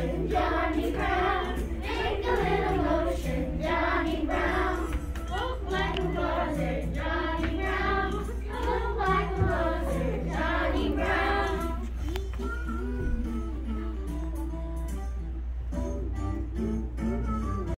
Yeah.